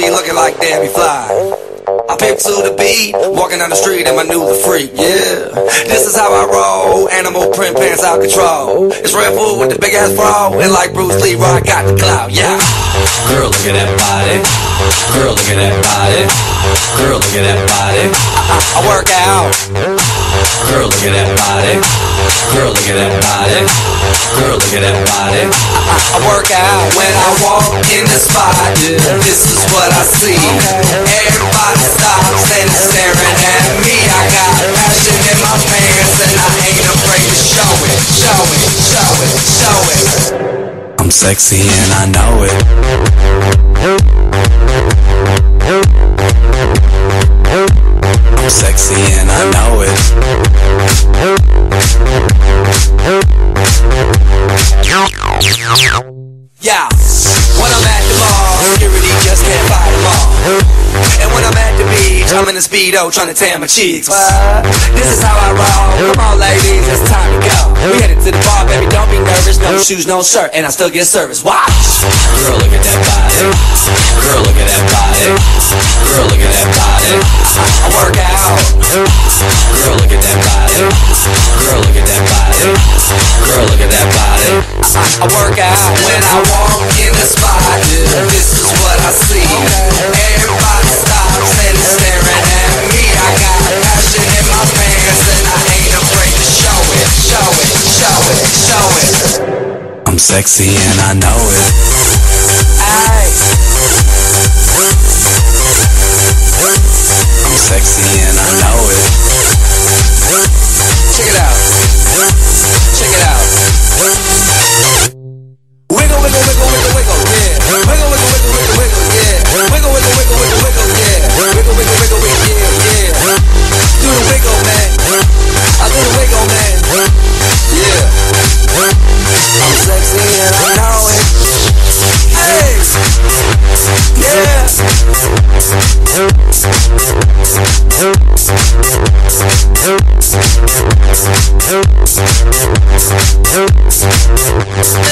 be looking like Debbie Fly. I pick to the beat, walking down the street and my new the freak, yeah. This is how I roll, animal print pants out control. It's Red Bull with the big ass bra, and like Bruce Lee, I got the clout, yeah. Girl, look at that body. Girl, look at that body. Girl, look at that body. I, I work out. Girl, look at that body. Girl, look at that body. Girl, look at that body. I, I work out when I walk in the spot. This is what I see. Everybody stops and staring at me. I got passion in my pants and I ain't afraid to show it, show it, show it, show it. I'm sexy and I know it. A speedo trying to tan my cheeks. What? This is how I roll. Come on, ladies, it's time to go. We headed to the bar, baby, don't be nervous. No shoes, no shirt, and I still get service. Watch. Girl, look at that body. Girl, look at that body. Girl, look at that body. I work out. Girl, look at that body. Girl, look at that body. Girl, look at that body. I work out when I walk in sexy and I know it. Ay, I'm